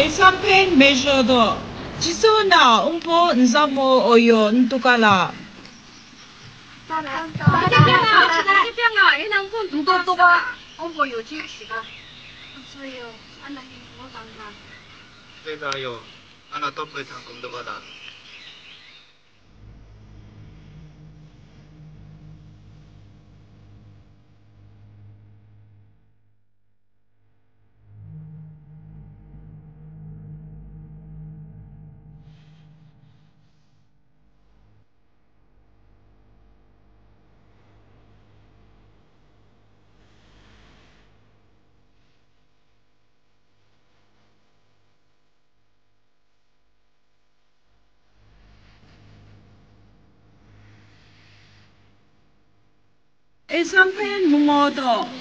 没生病，没事儿的。只是那，我们不怎么，你都干嘛？打打打打打！我今天去别家，那两份都到地方，我不有去洗了。没有，俺那里我上班。现在有，俺那东北仓库都完了。something? more Momoto.